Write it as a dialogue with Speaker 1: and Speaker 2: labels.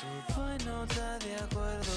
Speaker 1: Tu boy no está de acuerdo